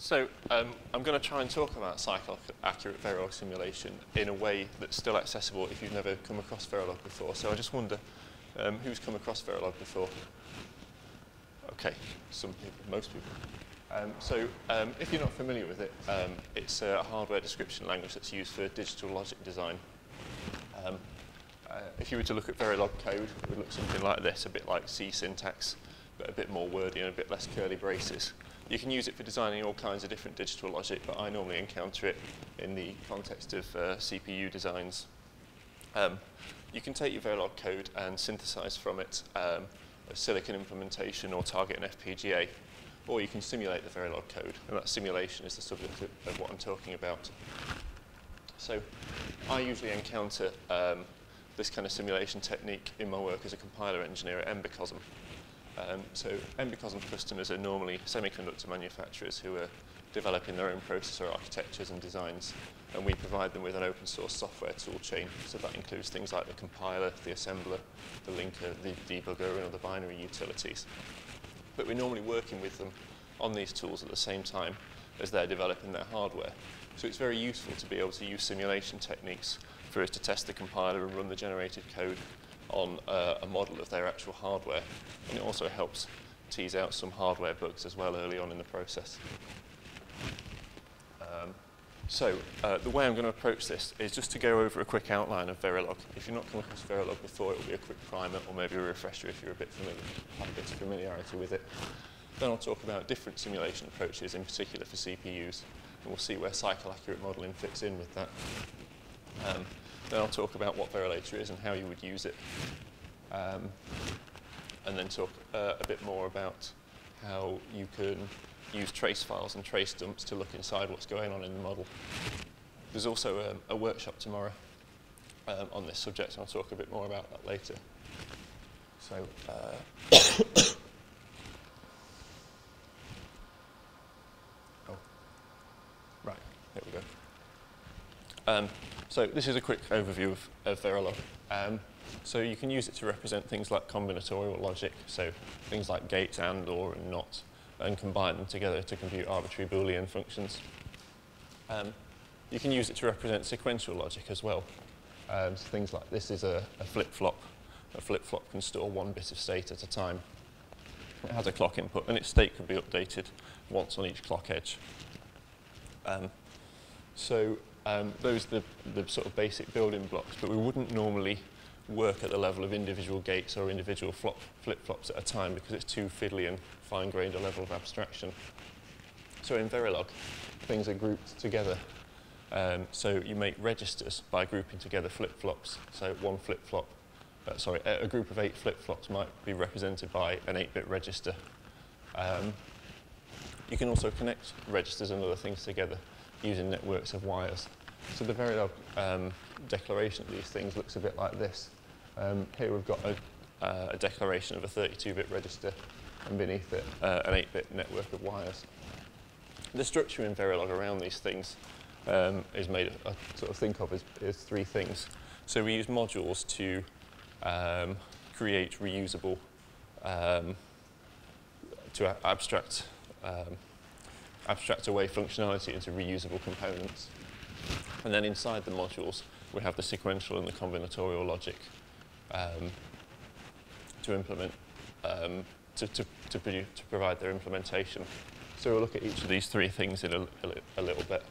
So um, I'm going to try and talk about cycle-accurate Verilog simulation in a way that's still accessible if you've never come across Verilog before. So I just wonder, um, who's come across Verilog before? Okay, some people, most people. Um, so um, if you're not familiar with it, um, it's a hardware description language that's used for digital logic design. Um, uh, if you were to look at Verilog code, it would look something like this, a bit like C syntax, but a bit more wordy and a bit less curly braces. You can use it for designing all kinds of different digital logic, but I normally encounter it in the context of uh, CPU designs. Um, you can take your Verilog code and synthesize from it um, a silicon implementation or target an FPGA, or you can simulate the Verilog code, and that simulation is the subject of, of what I'm talking about. So I usually encounter um, this kind of simulation technique in my work as a compiler engineer at Embecosm. Um, so Embecosm customers are normally semiconductor manufacturers who are developing their own processor architectures and designs, and we provide them with an open source software tool chain. So that includes things like the compiler, the assembler, the linker, the debugger, and other binary utilities. But we're normally working with them on these tools at the same time as they're developing their hardware. So it's very useful to be able to use simulation techniques for us to test the compiler and run the generated code on uh, a model of their actual hardware. And it also helps tease out some hardware bugs as well early on in the process. Um, so uh, the way I'm going to approach this is just to go over a quick outline of Verilog. If you've not come across Verilog before, it will be a quick primer or maybe a refresher if you're a bit familiar, have a bit of familiarity with it. Then I'll talk about different simulation approaches, in particular for CPUs, and we'll see where cycle-accurate modeling fits in with that. Um, then I'll talk about what Verilator is and how you would use it. Um, and then talk uh, a bit more about how you can use trace files and trace dumps to look inside what's going on in the model. There's also um, a workshop tomorrow um, on this subject, and I'll talk a bit more about that later. So, uh, oh, right, there we go. Um, so this is a quick overview of, of Verilog. Um, so you can use it to represent things like combinatorial logic, so things like gates and, or, and not, and combine them together to compute arbitrary Boolean functions. Um, you can use it to represent sequential logic as well. Um, so things like this is a, a flip-flop. A flip-flop can store one bit of state at a time. It has a clock input, and its state can be updated once on each clock edge. Um, so um, those are the, the sort of basic building blocks, but we wouldn't normally work at the level of individual gates or individual flip-flops at a time because it's too fiddly and fine-grained a level of abstraction. So in Verilog, things are grouped together. Um, so you make registers by grouping together flip-flops. So one flip-flop, uh, sorry, a, a, group of eight flip-flops might be represented by an 8-bit register. Um, you can also connect registers and other things together using networks of wires. So the Verilog um, declaration of these things looks a bit like this. Um, here we've got a, uh, a declaration of a 32-bit register and beneath it uh, an 8-bit network of wires. The structure in Verilog around these things um, is made, I sort of think of as, as three things. So we use modules to um, create reusable, um, to abstract um, abstract away functionality into reusable components. And then inside the modules, we have the sequential and the combinatorial logic um, to implement, um, to, to, to, to, provide their implementation. So we'll look at each of these three things in a, a, a little bit.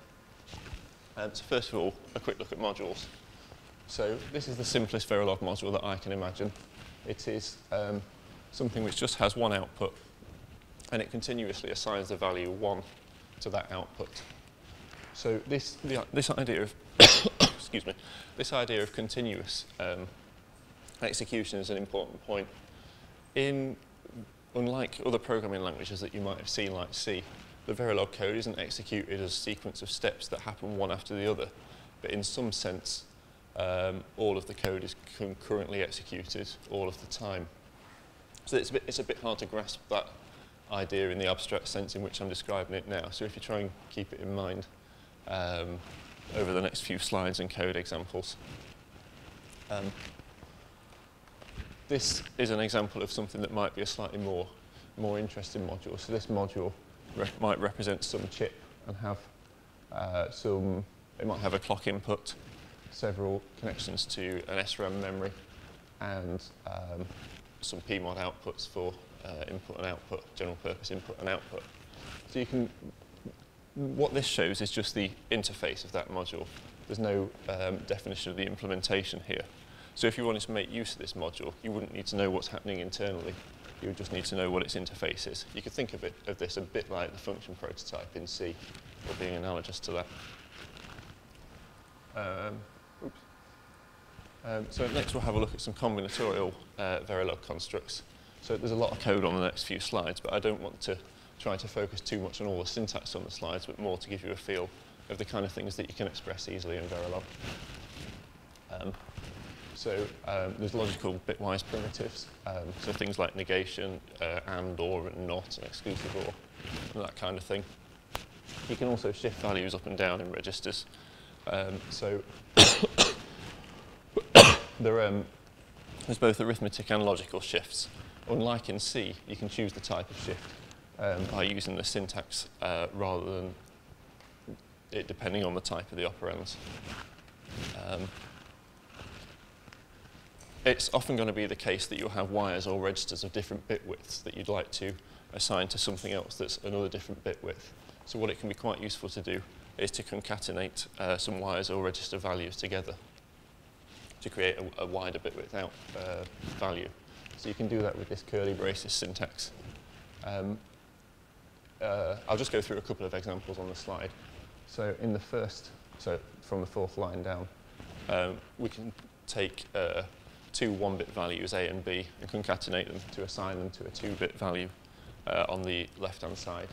Um, so first of all, a quick look at modules. So this is the simplest Verilog module that I can imagine. It is um, something which just has one output and it continuously assigns the value 1 to that output. So this, the, this idea of, excuse me, this idea of continuous um, execution is an important point. In, unlike other programming languages that you might have seen like C, the Verilog code isn't executed as a sequence of steps that happen one after the other, but in some sense, um, all of the code is concurrently executed all of the time. So it's a bit, it's a bit hard to grasp that idea in the abstract sense in which I'm describing it now. So if you try and keep it in mind um, over the next few slides and code examples. Um, this is an example of something that might be a slightly more, more interesting module. So this module might represent some chip and have uh, some, it might have a clock input, several connections to an SRAM memory, and um, some PMOD outputs for uh, input and output, general purpose input and output. So you can, what this shows is just the interface of that module. There's no um, definition of the implementation here. So if you wanted to make use of this module, you wouldn't need to know what's happening internally. You would just need to know what its interface is. You could think of, it, of this a bit like the function prototype in C, or being analogous to that. Um, um, so next we'll have a look at some combinatorial uh, Verilog constructs. So there's a lot of code on the next few slides, but I don't want to try to focus too much on all the syntax on the slides, but more to give you a feel of the kind of things that you can express easily in Verilog. Um, so um, there's logical bitwise primitives, um, so things like negation, uh, and, or, and not, and exclusive or, and that kind of thing. You can also shift values up and down in registers. Um, so there, um, there's both arithmetic and logical shifts. Unlike in C, you can choose the type of shift um, by using the syntax uh, rather than it depending on the type of the operands. Um, it's often going to be the case that you'll have wires or registers of different bit widths that you'd like to assign to something else that's another different bit width. So what it can be quite useful to do is to concatenate uh, some wires or register values together to create a, a wider bit width out uh, value. So you can do that with this curly braces syntax. Um, uh, I'll just go through a couple of examples on the slide. So in the first, so from the fourth line down, um, we can take uh, two one-bit values, A and B, and concatenate them to assign them to a two-bit value uh, on the left-hand side.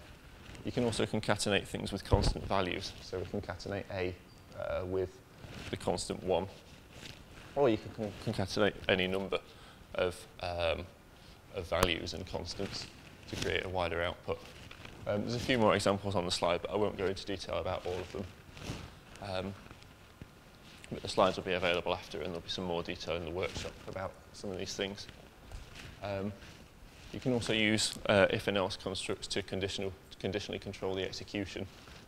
You can also concatenate things with constant values. So we concatenate A uh, with the constant 1. Or you can concatenate any number of, um, of values and constants to create a wider output. Um, there's a few more examples on the slide, but I won't go into detail about all of them. Um, but the slides will be available after and there'll be some more detail in the workshop about some of these things. Um, you can also use uh, if and else constructs to conditional, conditionally control the execution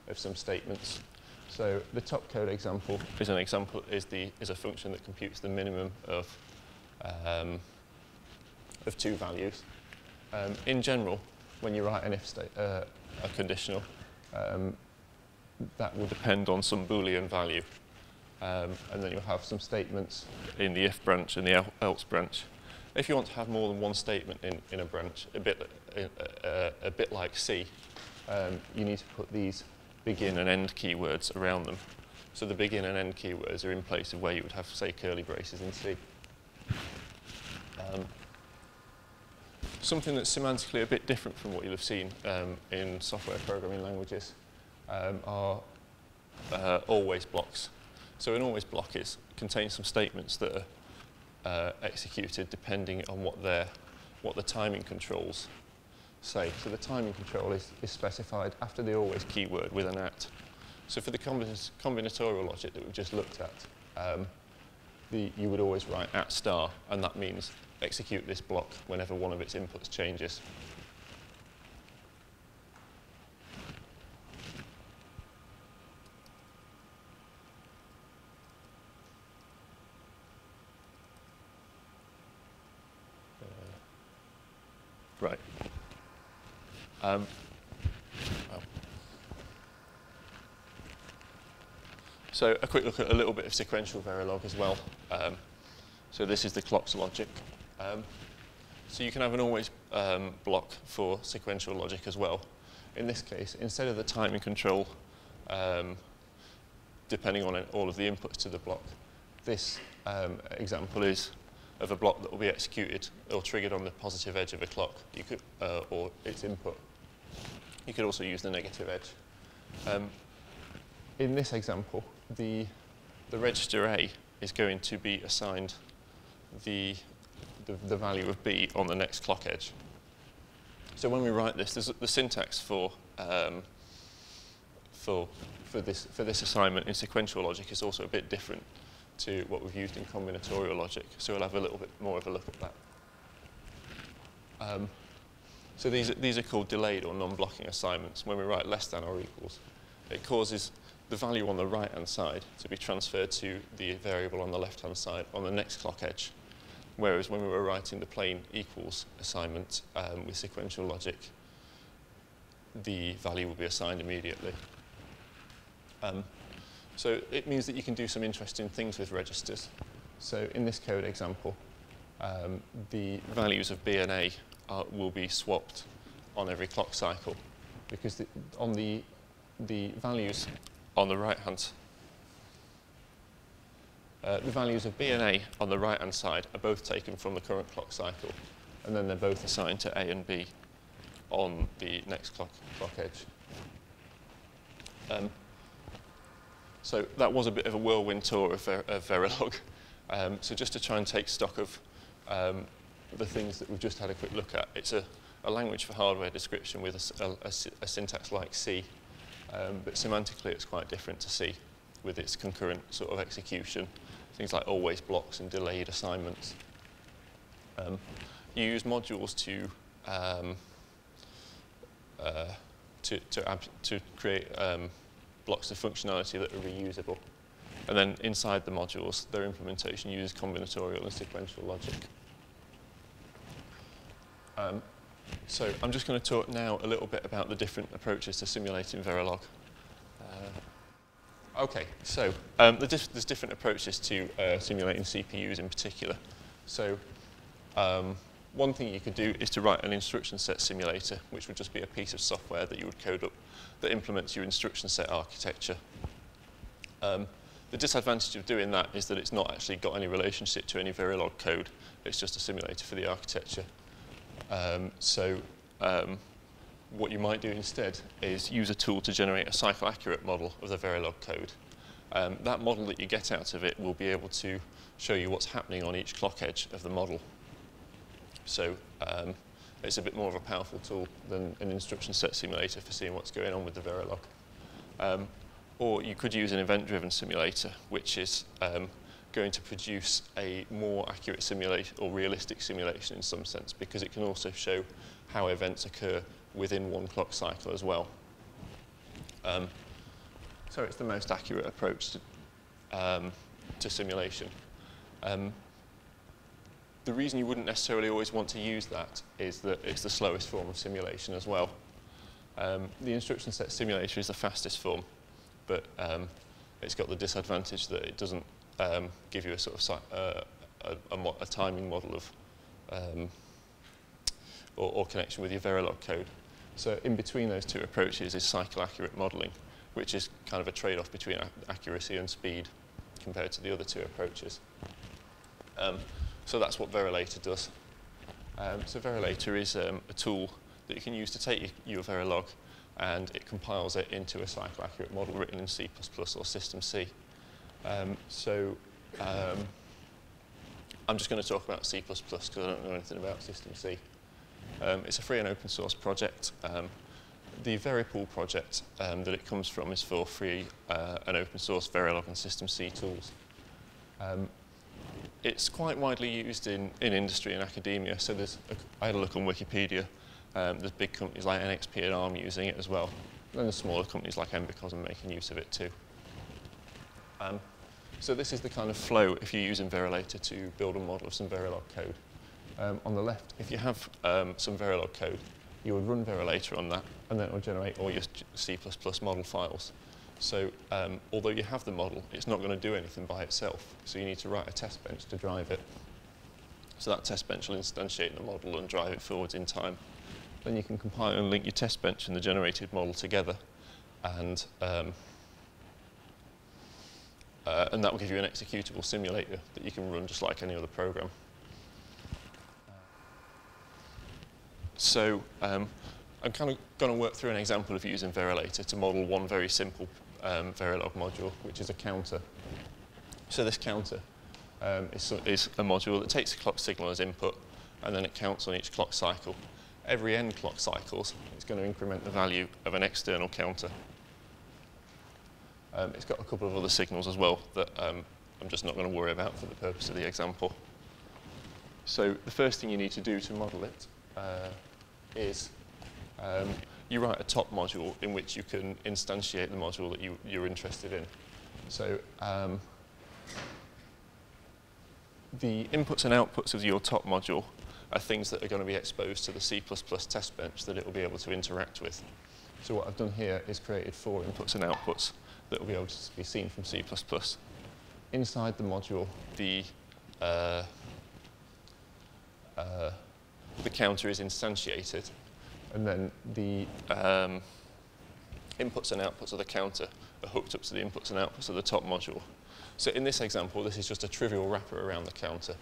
of some statements. So the top code example is an example is the is a function that computes the minimum of um, of two values. Um, in general, when you write an if state, uh, a conditional, um, that will depend on some boolean value. Um, and then you'll have some statements in the if branch and the else branch. If you want to have more than one statement in, in a branch, a bit, uh, uh, a bit like C, um, you need to put these begin and end keywords around them. So the begin and end keywords are in place of where you would have, say, curly braces in C. Um, something that's semantically a bit different from what you'll have seen um, in software programming languages um, are uh, always blocks. So an always block is, contains some statements that are uh, executed depending on what, their, what the timing controls say. So the timing control is, is specified after the always keyword with an at. So for the combinatorial logic that we've just looked at, um, the, you would always write at star, and that means execute this block whenever one of its inputs changes. Right. Um. So a quick look at a little bit of sequential Verilog as well. Um, so this is the clock's logic. Um, so you can have an always um, block for sequential logic as well. In this case, instead of the timing control, um, depending on all of the inputs to the block, this um, example is of a block that will be executed or triggered on the positive edge of a clock, you could, uh, or its input. You could also use the negative edge. Um, in this example, the, the register A is going to be assigned the, the, the value of B on the next clock edge. So when we write this, the syntax for, um, for, for, this, for this assignment in sequential logic is also a bit different to what we've used in combinatorial logic. So we'll have a little bit more of a look at that. Um, So these, these are called delayed or non-blocking assignments. When we write less than or equals, it causes the value on the right-hand side to be transferred to the variable on the left-hand side on the next clock edge. Whereas when we were writing the plain equals assignment um, with sequential logic, the value will be assigned immediately. Um, so it means that you can do some interesting things with registers. So in this code example, um, the values of B and A are, will be swapped on every clock cycle because the, on the, the values on the right hand uh, the values of B and A on the right hand side are both taken from the current clock cycle and then they're both assigned to A and B on the next clock, clock edge. Um, so that was a bit of a whirlwind tour of, Ver of Verilog. Um, so just to try and take stock of um, the things that we've just had a quick look at, it's a, a language for hardware description with a, a, a syntax like C, um, but semantically it's quite different to C with its concurrent sort of execution, things like always blocks and delayed assignments. Um, you use modules to um, uh, to, to, to create um, blocks of functionality that are reusable. And then inside the modules, their implementation uses combinatorial and sequential logic. Um, so I'm just going to talk now a little bit about the different approaches to simulating Verilog. Uh, okay, so um, the there's different approaches to uh, simulating CPUs in particular. So um, one thing you could do is to write an instruction set simulator, which would just be a piece of software that you would code up that implements your instruction set architecture. Um, the disadvantage of doing that is that it's not actually got any relationship to any Verilog code. It's just a simulator for the architecture. Um, so um, what you might do instead is use a tool to generate a cycle-accurate model of the Verilog code. Um, that model that you get out of it will be able to show you what's happening on each clock edge of the model. So um, it's a bit more of a powerful tool than an instruction set simulator for seeing what's going on with the Verilog. Um, or you could use an event-driven simulator, which is um, going to produce a more accurate simulation or realistic simulation in some sense, because it can also show how events occur within one clock cycle as well. Um, so it's the most accurate approach to, um, to simulation. Um, the reason you wouldn't necessarily always want to use that is that it's the slowest form of simulation as well. Um, the instruction set simulator is the fastest form, but um, it's got the disadvantage that it doesn't um, give you a sort of uh, a, a, a, timing model of or, or, connection with your Verilog code. So in between those two approaches is cycle accurate modeling, which is kind of a trade-off between accuracy and speed compared to the other two approaches. Um, so that's what Verilator does. Um, so Verilator is um, a tool that you can use to take your Verilog and it compiles it into a cycle accurate model written in C++ or SystemC. Um, so um, I'm just going to talk about C++ because I don't know anything about SystemC. Um, it's a free and open source project. Um, the Veripool project um, that it comes from is for free uh, and open source Verilog and SystemC tools. Um, it's quite widely used in, in industry and academia. So there's a, I had a look on Wikipedia. Um, there's big companies like NXP and ARM using it as well. And there's smaller companies like Embecosm making use of it too. Um, so this is the kind of flow if you're using Verilator to build a model of some Verilog code. Um, on the left, if you have um, some Verilog code, you would run Verilator on that, and then it will generate all your C++ model files. So um, although you have the model, it's not going to do anything by itself. So you need to write a test bench to drive it. So that test bench will instantiate the model and drive it forwards in time. Then you can compile and link your test bench and the generated model together. And, um, uh, and that will give you an executable simulator that you can run just like any other program. So um, I'm kind of going to work through an example of using Verilator to model one very simple um, Verilog module, which is a counter. So this counter um, is, is, a module that takes a clock signal as input, and then it counts on each clock cycle. Every n clock cycles, it's going to increment the value of an external counter. Um, it's got a couple of other signals as well that um, I'm just not going to worry about for the purpose of the example. So the first thing you need to do to model it uh, is um, you write a top module in which you can instantiate the module that you, you're interested in. So um, the inputs and outputs of your top module are things that are going to be exposed to the C++ test bench that it will be able to interact with. So what I've done here is created four inputs and outputs that will be able to be seen from C++. Inside the module, the, uh, uh, the counter is instantiated, and then the um, inputs and outputs of the counter are hooked up to the inputs and outputs of the top module. So in this example, this is just a trivial wrapper around the counter.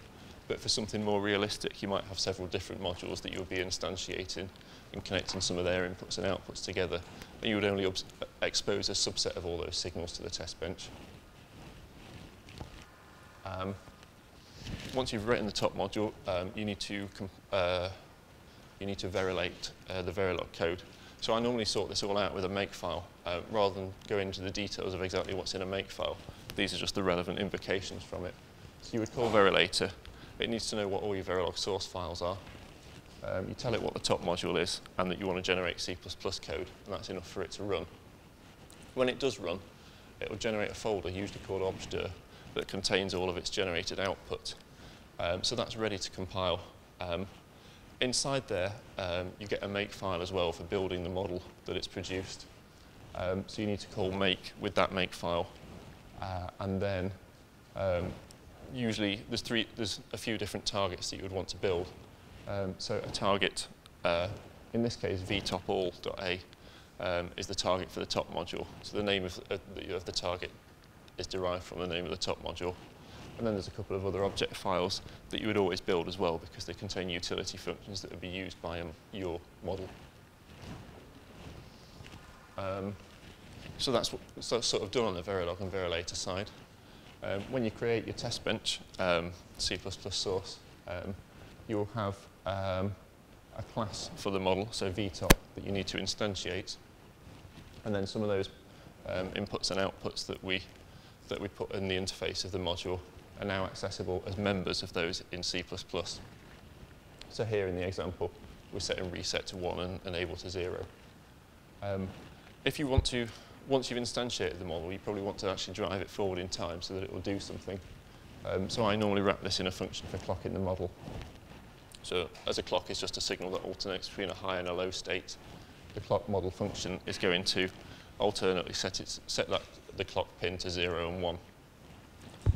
But for something more realistic, you might have several different modules that you'll be instantiating and connecting some of their inputs and outputs together. And you would only expose a subset of all those signals to the test bench. Um, once you've written the top module, um, you need to uh, you need to verilate uh, the Verilog code. So I normally sort this all out with a makefile, uh, rather than go into the details of exactly what's in a makefile. These are just the relevant invocations from it. So you would call Verilator. It needs to know what all your Verilog source files are. Um, you tell it what the top module is and that you want to generate C++ code, and that's enough for it to run. When it does run, it will generate a folder, usually called obj_dir, that contains all of its generated output. Um, so that's ready to compile. Um, inside there, um, you get a make file as well for building the model that it's produced. Um, so you need to call make with that make file. Uh, and then um, usually there's, three, there's a few different targets that you would want to build. Um, so a target, uh, in this case, vtopall.a um, is the target for the top module. So the name of, uh, the, of the target is derived from the name of the top module. And then there's a couple of other object files that you would always build as well because they contain utility functions that would be used by um, your model. Um, so that's so sort of done on the Verilog and Verilator side. Um, when you create your test bench, um, C++ source, um, you'll have um, a class for the model, so vtop, that you need to instantiate. And then some of those inputs and outputs that we, that we put in the interface of the module are now accessible as members of those in C++. So here in the example, we're setting reset to 1 and enable to 0. Um, if you want to, once you've instantiated the model, you probably want to actually drive it forward in time so that it will do something. Um, so I normally wrap this in a function for clocking the model. So as a clock is just a signal that alternates between a high and a low state, the clock model function is going to alternately set, set that, the clock pin to 0 and 1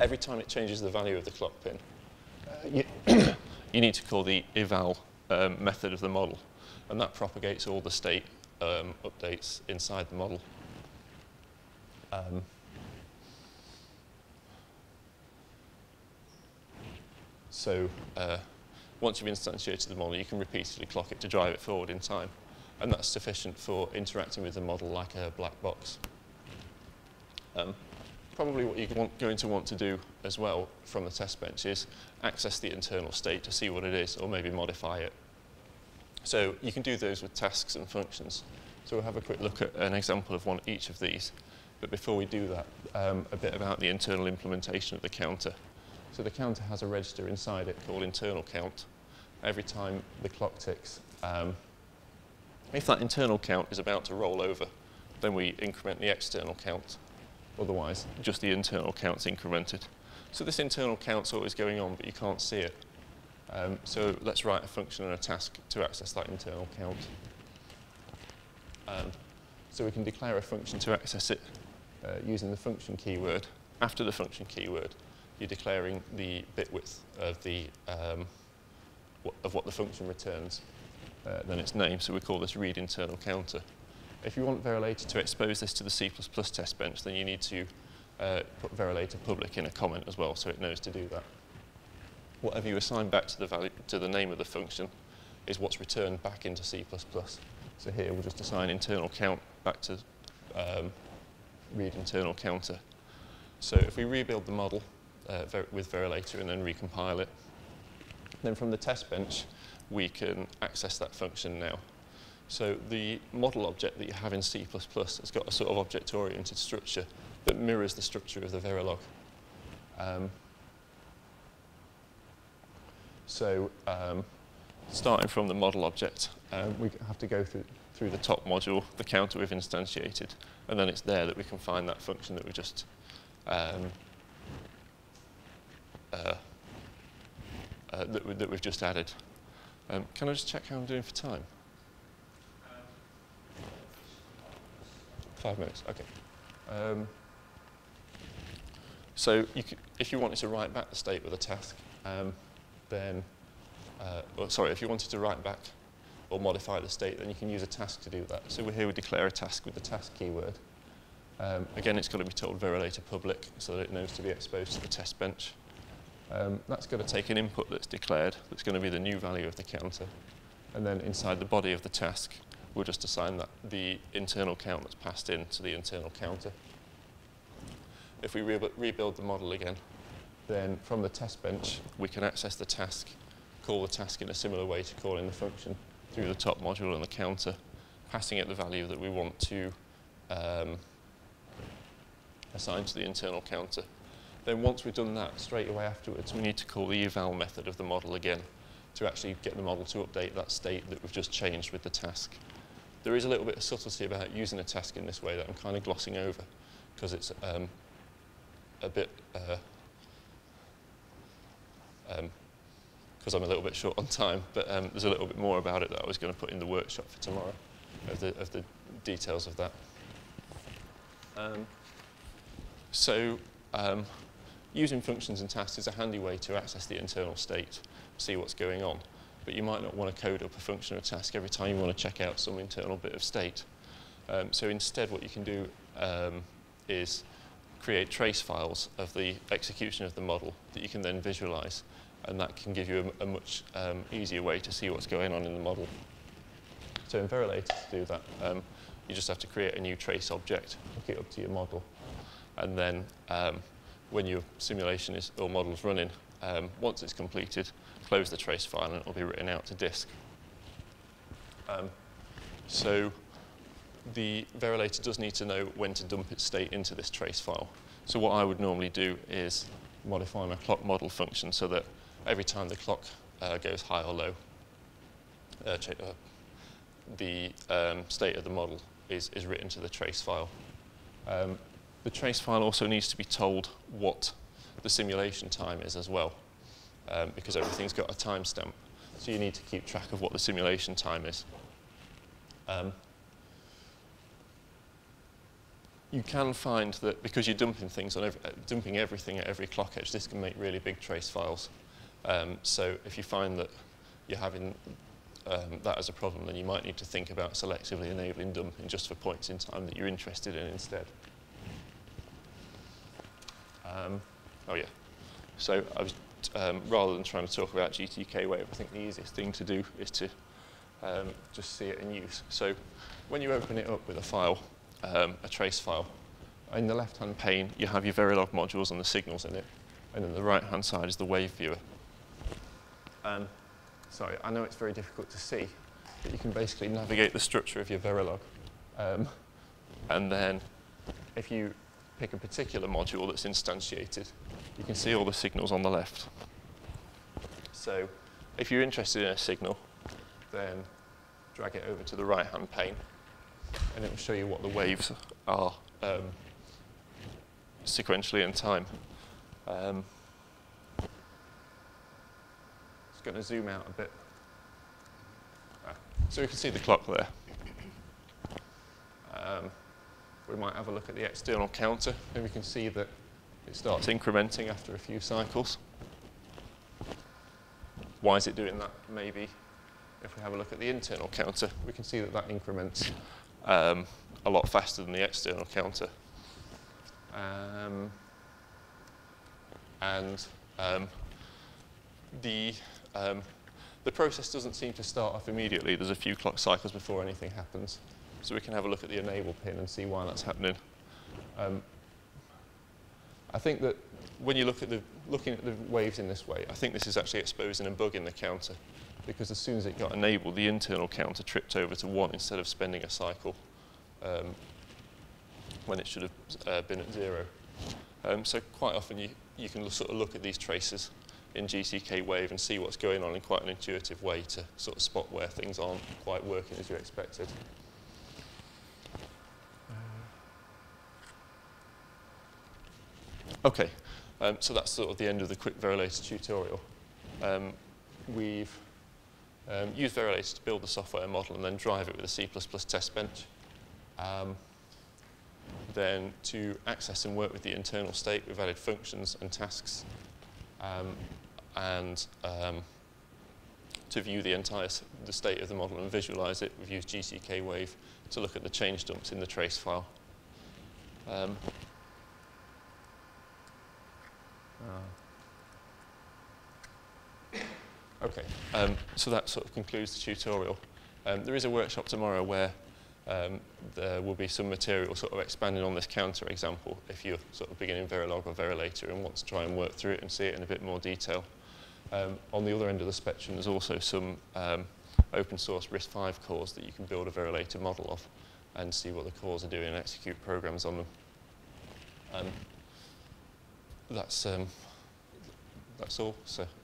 every time it changes the value of the clock pin, uh, you, you, need to call the eval um, method of the model, and that propagates all the state um, updates inside the model. Um, so uh, once you've instantiated the model, you can repeatedly clock it to drive it forward in time, and that's sufficient for interacting with the model like a black box. Um, probably what you're going to want to do as well from the test bench is access the internal state to see what it is or maybe modify it. So you can do those with tasks and functions. So we'll have a quick look at an example of one each of these. But before we do that, um, a bit about the internal implementation of the counter. So the counter has a register inside it called internal count. Every time the clock ticks, um, if that internal count is about to roll over, then we increment the external count Otherwise, just the internal count's incremented. So this internal count's always going on, but you can't see it. Um, so let's write a function and a task to access that internal count. Um, so we can declare a function to access it uh, using the function keyword. After the function keyword, you're declaring the bit width of, the, um, of what the function returns, uh, then its name. So we call this read internal counter. If you want Verilator to expose this to the C++ test bench, then you need to uh, put Verilator public in a comment as well, so it knows to do that. Whatever you assign back to the, value, to the name of the function is what's returned back into C++. So here we'll just assign internal count back to um, read internal counter. So if we rebuild the model uh, ver with Verilator and then recompile it, then from the test bench, we can access that function now. So the model object that you have in C++ has got a sort of object-oriented structure that mirrors the structure of the Verilog. Um, so um, starting from the model object, um, we have to go through, through the top module, the counter we've instantiated, and then it's there that we can find that function that we just um, uh, uh, that, we, that we've just added. Um, can I just check how I'm doing for time? Five minutes, okay. Um, so you if you wanted to write back the state with a task, um, then, uh, well, sorry, if you wanted to write back or modify the state, then you can use a task to do that. So we're here we declare a task with the task keyword. Um, again, it's got to be told Verilator public so that it knows to be exposed to the test bench. Um, that's going to take an input that's declared, that's going to be the new value of the counter. And then inside the body of the task, we'll just assign that the internal count that's passed in to the internal counter. If we re rebuild the model again, then from the test bench, we can access the task, call the task in a similar way to calling the function through the top module and the counter, passing it the value that we want to um, assign to the internal counter. Then once we've done that, straight away afterwards, we need to call the eval method of the model again to actually get the model to update that state that we've just changed with the task. There is a little bit of subtlety about using a task in this way that I'm kind of glossing over because it's um, a bit, because uh, um, I'm a little bit short on time, but um, there's a little bit more about it that I was going to put in the workshop for tomorrow, of the, of the details of that. Um, so um, using functions and tasks is a handy way to access the internal state, see what's going on. But you might not want to code up a function or a task every time you want to check out some internal bit of state. Um, so instead what you can do um, is create trace files of the execution of the model that you can then visualize. And that can give you a, a much um, easier way to see what's going on in the model. So in Verilator to do that, um, you just have to create a new trace object, hook it up to your model, and then um, when your simulation is, or model is running, um, once it's completed, close the trace file and it will be written out to disk. Um, so the Verilator does need to know when to dump its state into this trace file. So what I would normally do is modify my clock model function so that every time the clock uh, goes high or low, uh, uh, the um, state of the model is, is written to the trace file. Um, the trace file also needs to be told what the simulation time is as well, um, because everything's got a timestamp. So you need to keep track of what the simulation time is. Um, you can find that because you're dumping things on every, uh, dumping everything at every clock edge, this can make really big trace files. Um, so if you find that you're having um, that as a problem, then you might need to think about selectively enabling dumping just for points in time that you're interested in instead. Um, oh yeah. So I was, um, rather than trying to talk about GTKWave, I think the easiest thing to do is to um, just see it in use. So when you open it up with a file, um, a trace file, in the left-hand pane you have your Verilog modules and the signals in it, and then the right-hand side is the wave viewer. Um, sorry, I know it's very difficult to see, but you can basically navigate the structure of your Verilog. Um, and then if you pick a particular module that's instantiated, you can see all the signals on the left. So if you're interested in a signal, then drag it over to the right-hand pane, and it will show you what the waves are um, sequentially in time. Um, just going to zoom out a bit. Ah, so you can see the clock there. Um, we might have a look at the external counter and we can see that it starts incrementing after a few cycles. Why is it doing that? Maybe if we have a look at the internal counter, we can see that that increments um, a lot faster than the external counter. Um, and um, the, um, the process doesn't seem to start off immediately. There's a few clock cycles before anything happens. So we can have a look at the enable pin and see why that's happening. Um, I think that when you look at the, looking at the waves in this way, I think this is actually exposing a bug in the counter because as soon as it got enabled, the internal counter tripped over to one instead of spending a cycle um, when it should have uh, been at zero. Um, so quite often you, you can sort of look at these traces in GTKWave and see what's going on in quite an intuitive way to sort of spot where things aren't quite working as you expected. Okay, um, so that's sort of the end of the quick Verilator tutorial. Um, we've um, used Verilator to build the software model and then drive it with a C++ test bench. Um, then to access and work with the internal state, we've added functions and tasks. Um, and um, to view the entire the state of the model and visualize it, we've used GTKWave to look at the change dumps in the trace file. Okay, um, so that sort of concludes the tutorial. Um, there is a workshop tomorrow where um, there will be some material sort of expanding on this counter example if you're sort of beginning Verilog or Verilator and want to try and work through it and see it in a bit more detail. Um, on the other end of the spectrum, there's also some um, open source RISC-V cores that you can build a Verilator model of and see what the cores are doing and execute programs on them. Um, that's, that's all. So